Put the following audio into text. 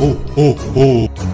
ho, ho, ho.